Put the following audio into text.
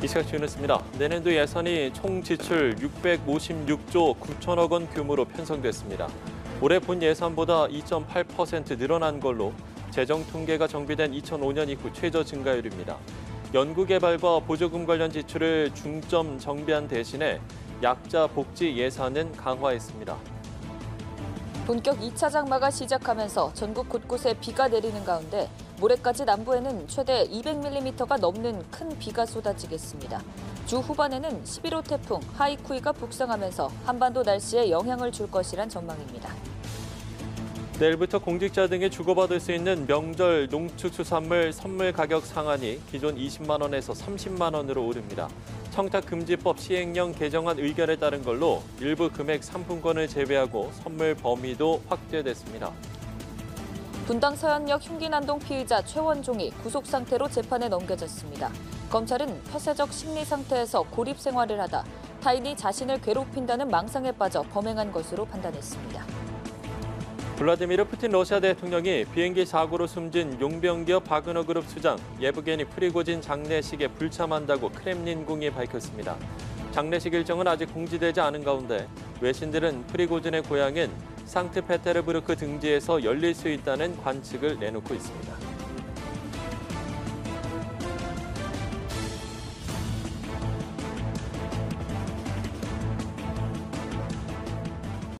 이 시각 주였습니다. 내년도 예산이 총 지출 656조 9천억 원 규모로 편성됐습니다. 올해 본 예산보다 2.8% 늘어난 걸로 재정 통계가 정비된 2005년 이후 최저 증가율입니다. 연구개발과 보조금 관련 지출을 중점 정비한 대신에 약자 복지 예산은 강화했습니다. 본격 2차 장마가 시작하면서 전국 곳곳에 비가 내리는 가운데 모레까지 남부에는 최대 200mm가 넘는 큰 비가 쏟아지겠습니다. 주 후반에는 11호 태풍 하이쿠이가 북상하면서 한반도 날씨에 영향을 줄 것이란 전망입니다. 내일부터 공직자 등이 주고받을 수 있는 명절 농축수산물 선물 가격 상한이 기존 20만 원에서 30만 원으로 오릅니다. 청탁금지법 시행령 개정안 의결에 따른 걸로 일부 금액 상품권을 제외하고 선물 범위도 확대됐습니다. 분당 서현역 흉기난동 피의자 최원종이 구속 상태로 재판에 넘겨졌습니다. 검찰은 폐쇄적 심리 상태에서 고립 생활을 하다 타인이 자신을 괴롭힌다는 망상에 빠져 범행한 것으로 판단했습니다. 블라디미르 푸틴 러시아 대통령이 비행기 사고로 숨진 용병기업 바그너 그룹 수장 예브게니 프리고진 장례식에 불참한다고 크렘린궁이 밝혔습니다. 장례식 일정은 아직 공지되지 않은 가운데 외신들은 프리고진의 고향인 상트페테르부르크 등지에서 열릴 수 있다는 관측을 내놓고 있습니다.